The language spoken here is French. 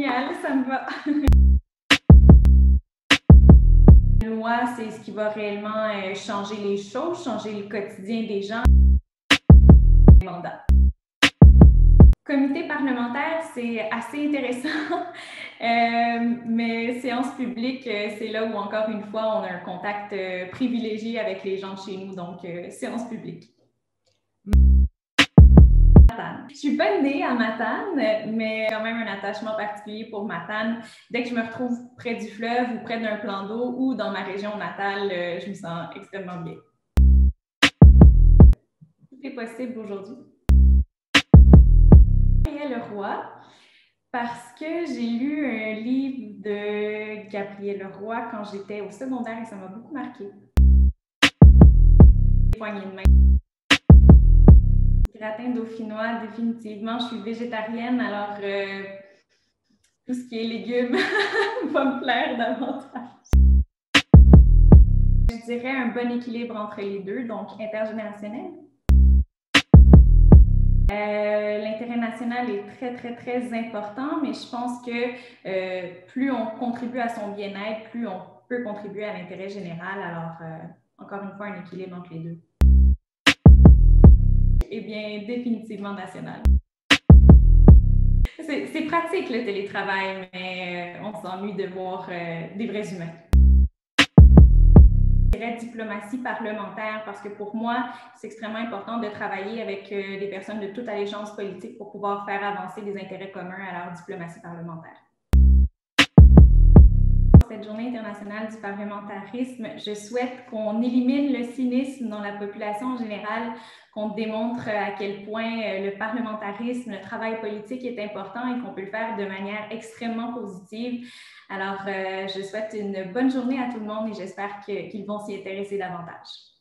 Ça me va. Une loi, c'est ce qui va réellement euh, changer les choses, changer le quotidien des gens. Comité parlementaire, c'est assez intéressant, euh, mais séance publique, euh, c'est là où encore une fois, on a un contact privilégié avec les gens de chez nous, donc séance publique. Suis pas née à Matane, mais quand même un attachement particulier pour Matane. Dès que je me retrouve près du fleuve ou près d'un plan d'eau ou dans ma région natale, euh, je me sens extrêmement bien. Tout est possible aujourd'hui. Gabriel Roy, parce que j'ai lu un livre de Gabriel Roy quand j'étais au secondaire et ça m'a beaucoup marqué. Poignées de main dauphinois, définitivement. Je suis végétarienne, alors euh, tout ce qui est légumes va me plaire davantage. Je dirais un bon équilibre entre les deux, donc intergénérationnel. Euh, l'intérêt national est très, très, très important, mais je pense que euh, plus on contribue à son bien-être, plus on peut contribuer à l'intérêt général. Alors, encore une fois, un équilibre entre les deux. Bien, définitivement national. C'est pratique le télétravail, mais euh, on s'ennuie de voir euh, des vrais humains. Dirais diplomatie parlementaire parce que pour moi, c'est extrêmement important de travailler avec euh, des personnes de toute allégeance politique pour pouvoir faire avancer les intérêts communs à leur diplomatie parlementaire journée internationale du parlementarisme, je souhaite qu'on élimine le cynisme dans la population en général, qu'on démontre à quel point euh, le parlementarisme, le travail politique est important et qu'on peut le faire de manière extrêmement positive. Alors, euh, je souhaite une bonne journée à tout le monde et j'espère qu'ils vont s'y intéresser davantage.